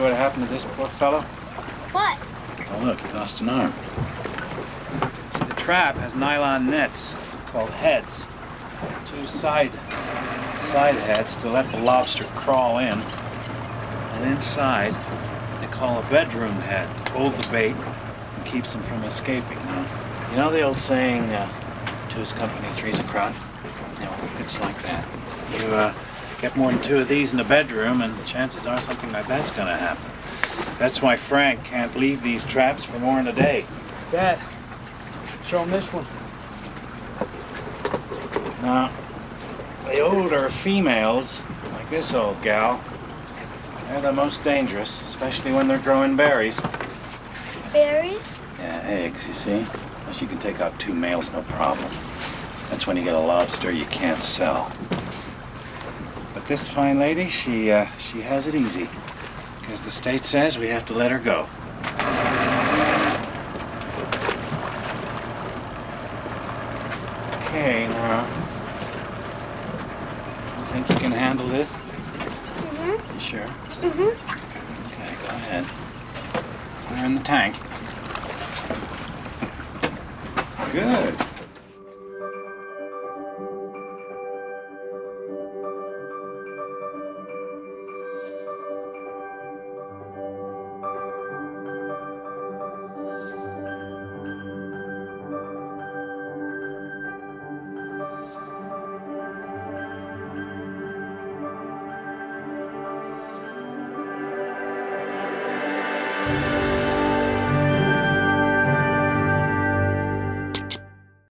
see what happened to this poor fellow? What? Oh look, he lost an arm. See, the trap has nylon nets called heads. Two side side heads to let the lobster crawl in. And inside, they call a bedroom head to hold the bait and keeps them from escaping. Now, you know the old saying, uh, two's company, three's a crowd? You know, it's like that. You uh, get more than two of these in a bedroom, and chances are something like that's gonna happen. That's why Frank can't leave these traps for more than a day. Dad, show him this one. Now, the older females, like this old gal, they're the most dangerous, especially when they're growing berries. Berries? Yeah, eggs, you see? Well, she can take out two males, no problem. That's when you get a lobster you can't sell. This fine lady, she, uh, she has it easy. Because the state says we have to let her go. Okay, now. You think you can handle this? Mm-hmm. You sure? Mm-hmm. Okay, go ahead. We're in the tank. Good.